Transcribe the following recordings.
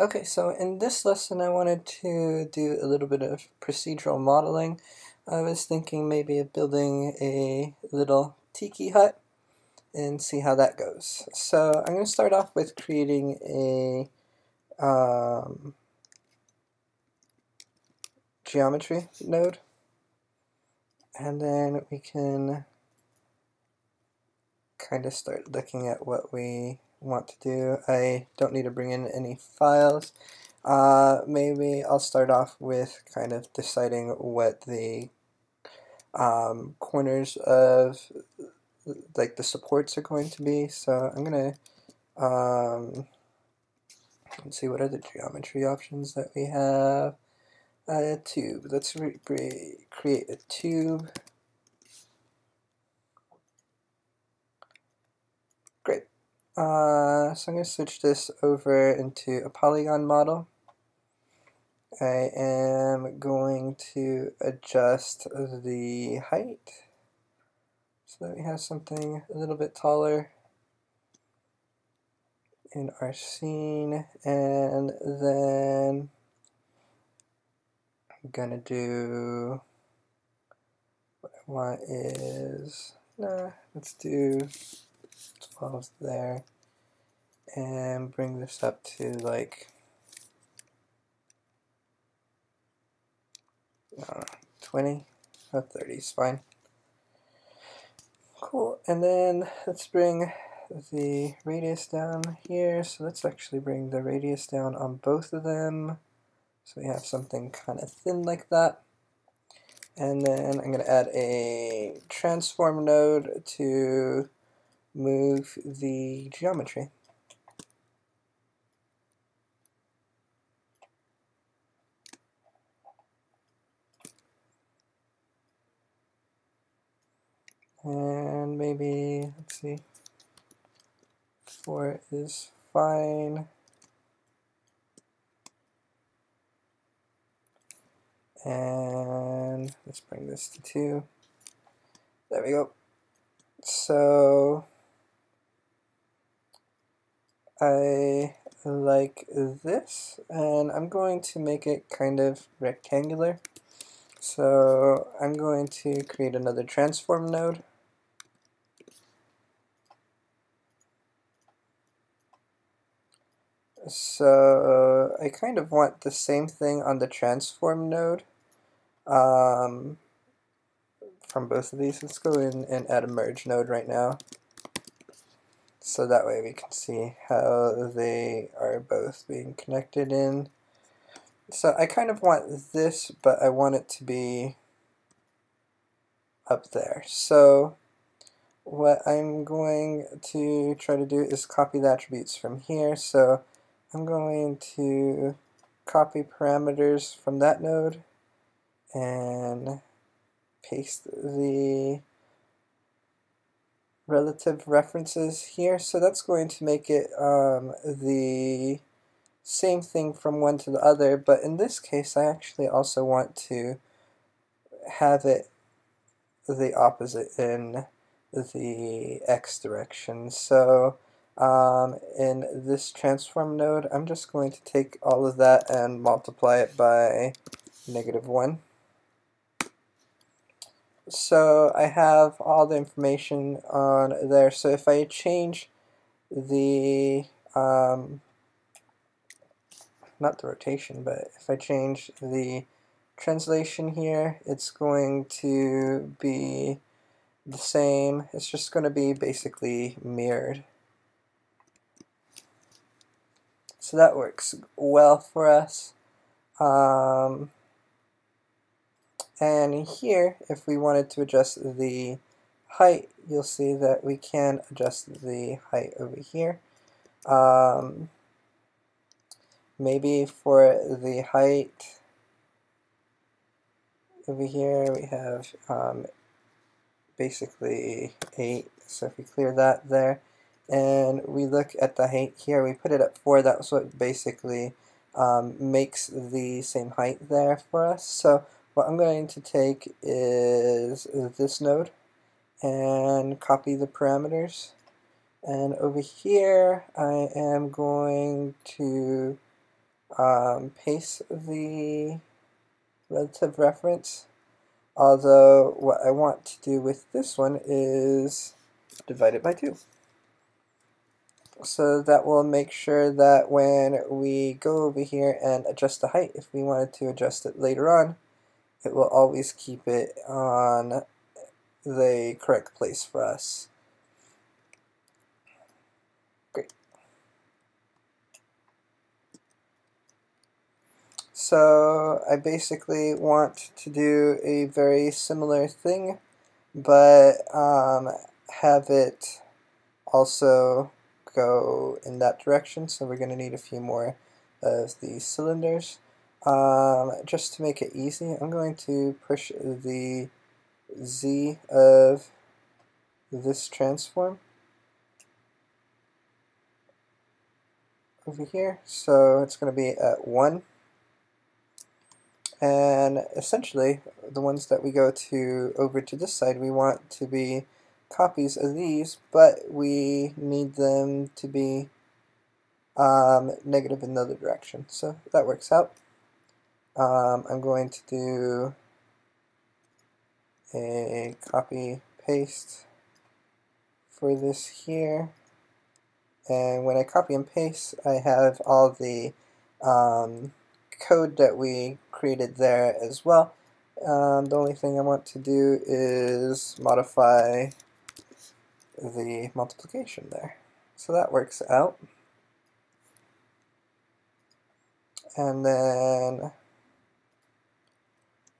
Okay, so in this lesson I wanted to do a little bit of procedural modeling. I was thinking maybe of building a little tiki hut and see how that goes. So I'm going to start off with creating a um, geometry node and then we can kind of start looking at what we want to do. I don't need to bring in any files. Uh, maybe I'll start off with kind of deciding what the um, corners of like the supports are going to be. So I'm to um, let's see what are the geometry options that we have. A tube. Let's create a tube. Uh, so I'm going to switch this over into a polygon model. I am going to adjust the height so that we have something a little bit taller in our scene and then I'm gonna do what I want is nah let's do 12 there and bring this up to like uh, 20 or 30 is fine. Cool and then let's bring the radius down here. So let's actually bring the radius down on both of them. So we have something kind of thin like that. And then I'm going to add a transform node to move the geometry. And maybe, let's see, 4 is fine. And let's bring this to 2. There we go. So I like this and I'm going to make it kind of rectangular. So I'm going to create another transform node. So I kind of want the same thing on the transform node um, from both of these. Let's go in and add a merge node right now so that way we can see how they are both being connected in. So I kind of want this, but I want it to be up there. So what I'm going to try to do is copy the attributes from here. So I'm going to copy parameters from that node and paste the relative references here. So that's going to make it um, the same thing from one to the other. But in this case, I actually also want to have it the opposite in the x direction. So um, in this transform node, I'm just going to take all of that and multiply it by negative 1 so I have all the information on there. So if I change the, um, not the rotation, but if I change the translation here, it's going to be the same. It's just going to be basically mirrored. So that works well for us. Um, and here, if we wanted to adjust the height, you'll see that we can adjust the height over here. Um, maybe for the height over here we have um, basically 8 so if we clear that there and we look at the height here we put it at 4 that's what basically um, makes the same height there for us. So what I'm going to take is this node and copy the parameters and over here I am going to um, paste the relative reference. Although what I want to do with this one is divide it by 2. So that will make sure that when we go over here and adjust the height, if we wanted to adjust it later on, it will always keep it on the correct place for us. Great. So I basically want to do a very similar thing, but um, have it also go in that direction. So we're going to need a few more of these cylinders. Um, just to make it easy, I'm going to push the z of this transform over here. So it's going to be at 1. And essentially, the ones that we go to over to this side, we want to be copies of these, but we need them to be um, negative in the other direction. So that works out. Um, I'm going to do a copy paste for this here. And when I copy and paste I have all the um, code that we created there as well. Um, the only thing I want to do is modify the multiplication there. So that works out. And then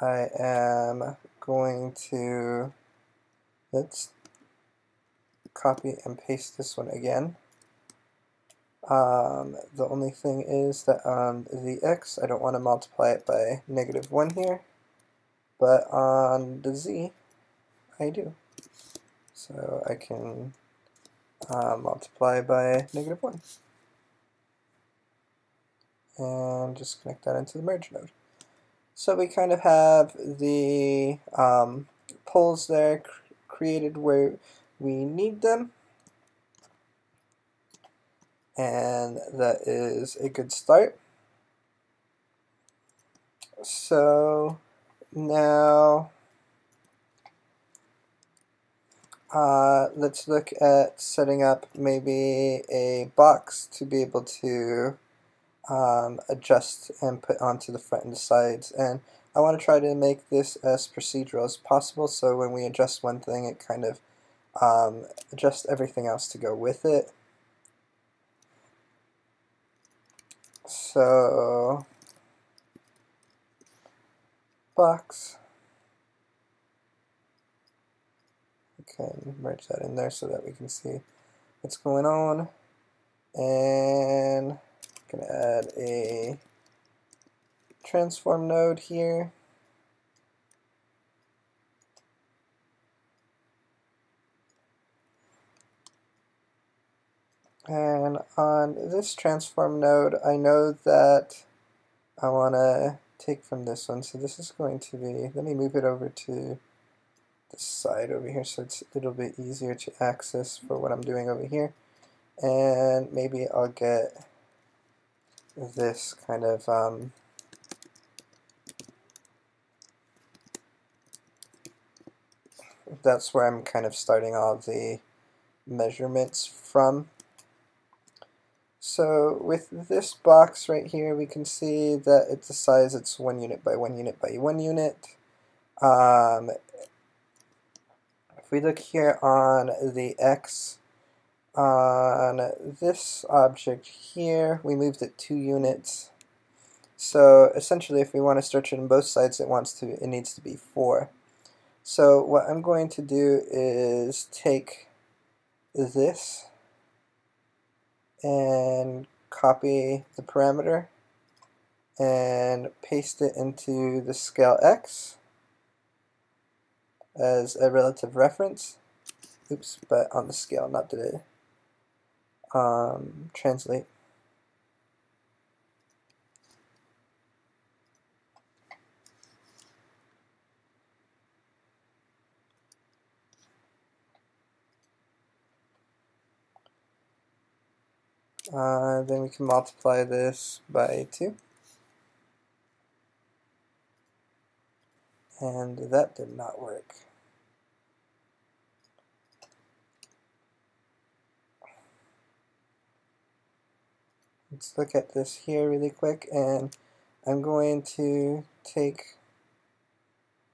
I am going to, let's copy and paste this one again. Um, the only thing is that on the x, I don't want to multiply it by negative 1 here, but on the z, I do. So I can uh, multiply by negative 1. And just connect that into the merge node. So we kind of have the um, poles there cr created where we need them. And that is a good start. So now uh, let's look at setting up maybe a box to be able to um, adjust and put onto the front and the sides. And I want to try to make this as procedural as possible so when we adjust one thing it kind of um, adjusts everything else to go with it. So box. Okay, merge that in there so that we can see what's going on. And to add a transform node here. And on this transform node, I know that I want to take from this one. So this is going to be, let me move it over to the side over here so it's a little bit easier to access for what I'm doing over here. And maybe I'll get this kind of um, that's where I'm kind of starting all the measurements from. So with this box right here, we can see that it's a size, it's one unit by one unit by one unit. Um, if we look here on the X, on this object here, we moved it two units. So essentially, if we want to stretch it on both sides, it wants to, it needs to be four. So what I'm going to do is take this and copy the parameter and paste it into the scale x as a relative reference. Oops, but on the scale, not the um, translate. Uh, then we can multiply this by 2. And that did not work. Let's look at this here really quick and I'm going to take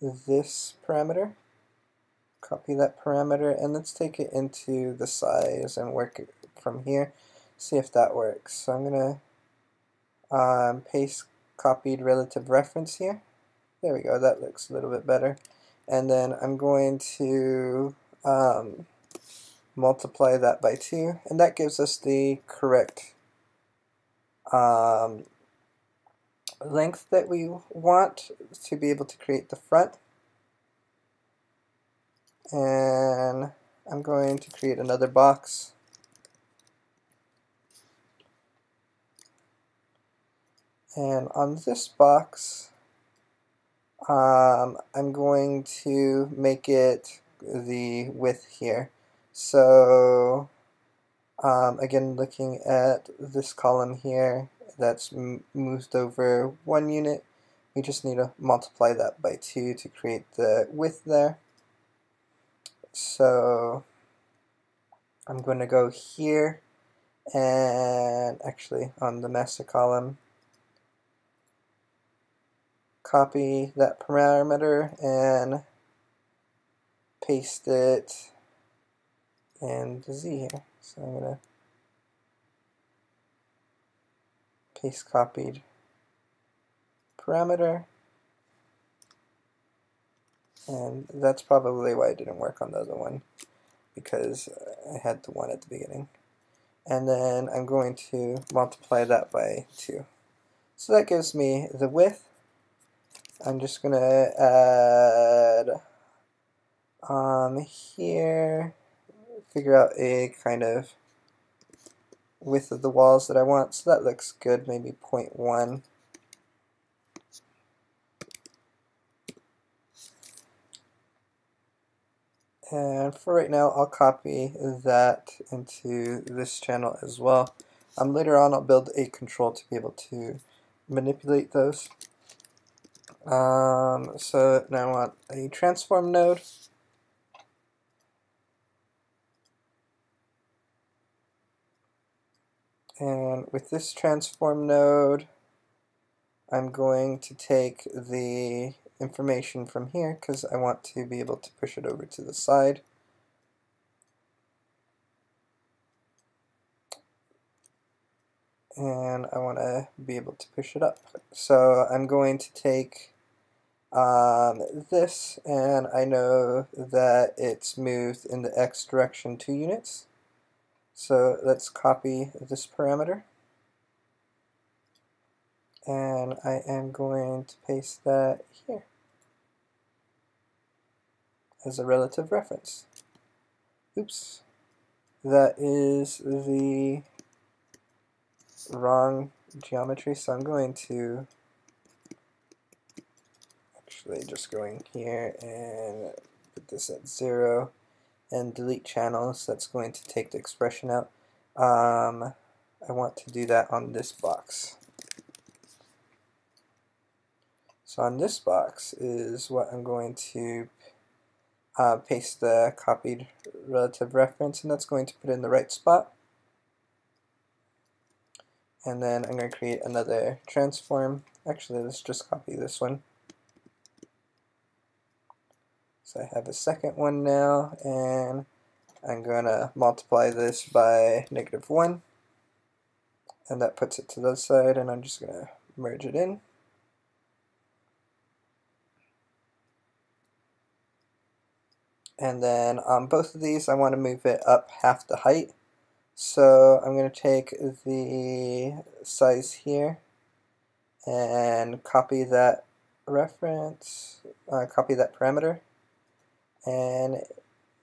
this parameter copy that parameter and let's take it into the size and work it from here see if that works. So I'm gonna um, paste copied relative reference here. There we go that looks a little bit better. And then I'm going to um, multiply that by 2 and that gives us the correct um, length that we want to be able to create the front. And I'm going to create another box. And on this box um, I'm going to make it the width here. So um, again looking at this column here that's moved over one unit we just need to multiply that by 2 to create the width there so I'm going to go here and actually on the master column copy that parameter and paste it in the Z here. So I'm going to paste copied parameter. And that's probably why it didn't work on the other one because I had the one at the beginning. And then I'm going to multiply that by 2 so that gives me the width. I'm just going to add um, here figure out a kind of width of the walls that I want so that looks good maybe 0.1 And for right now, I'll copy that into this channel as well. Um, later on, I'll build a control to be able to manipulate those. Um, so now I want a transform node. And with this transform node, I'm going to take the information from here because I want to be able to push it over to the side. And I want to be able to push it up. So I'm going to take um, this and I know that it's moved in the x direction 2 units. So let's copy this parameter and I am going to paste that here as a relative reference. Oops. That is the wrong geometry, so I'm going to actually just going here and put this at 0 and delete channels. That's going to take the expression out. Um, I want to do that on this box. So on this box is what I'm going to uh, paste the copied relative reference and that's going to put it in the right spot. And then I'm going to create another transform. Actually, let's just copy this one. So I have a second one now, and I'm going to multiply this by negative 1. And that puts it to the side, and I'm just going to merge it in. and then on both of these I want to move it up half the height so I'm going to take the size here and copy that reference, uh, copy that parameter and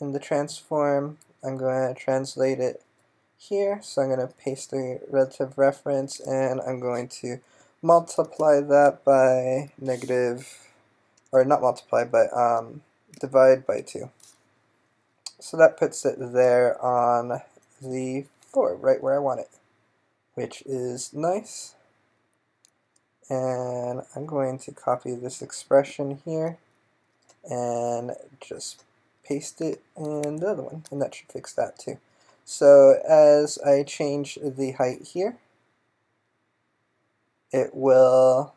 in the transform I'm going to translate it here so I'm going to paste the relative reference and I'm going to multiply that by negative or not multiply but um, divide by 2 so that puts it there on the floor, right where I want it. which is nice. And I'm going to copy this expression here and just paste it in the other one, and that should fix that too. So as I change the height here, it will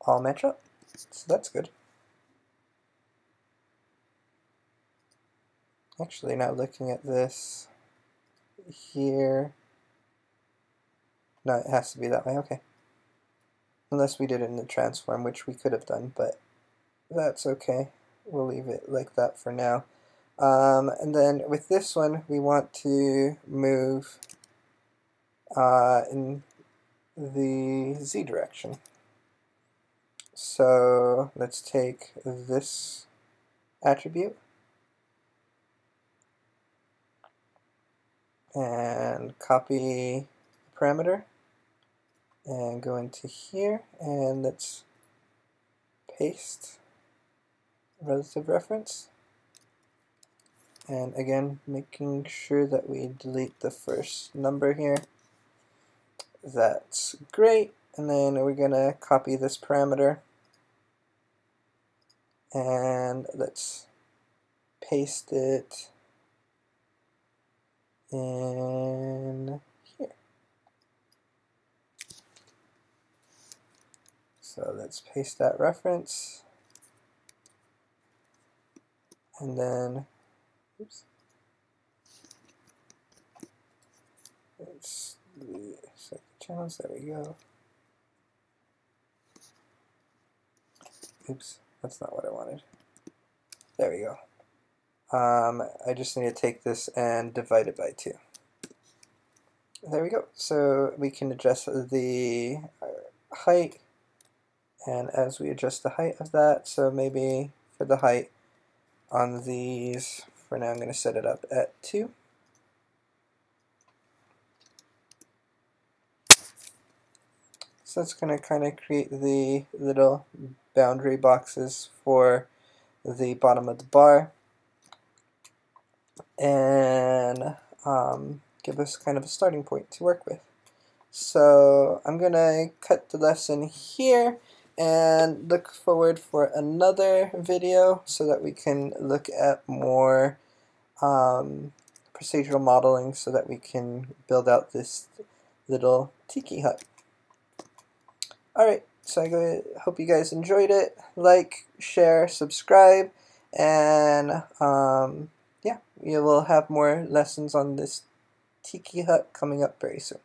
all match up. So that's good. Actually, now looking at this here, no, it has to be that way, okay. Unless we did it in the transform, which we could have done, but that's okay. We'll leave it like that for now. Um, and then with this one, we want to move uh, in the z direction. So let's take this attribute and copy the parameter and go into here and let's paste relative reference. And again making sure that we delete the first number here. That's great. And then we're gonna copy this parameter. And let's paste it in here. So let's paste that reference and then oops. Set the channels there we go. Oops that's not what I wanted. There we go. Um, I just need to take this and divide it by 2 there we go. So we can adjust the height and as we adjust the height of that so maybe for the height on these. For now, I'm going to set it up at 2. So that's going to kind of create the little boundary boxes for the bottom of the bar and um, give us kind of a starting point to work with. So I'm going to cut the lesson here and look forward for another video so that we can look at more um, procedural modeling so that we can build out this little tiki hut. Alright, so I hope you guys enjoyed it. Like, share, subscribe, and um, yeah, we will have more lessons on this tiki hut coming up very soon.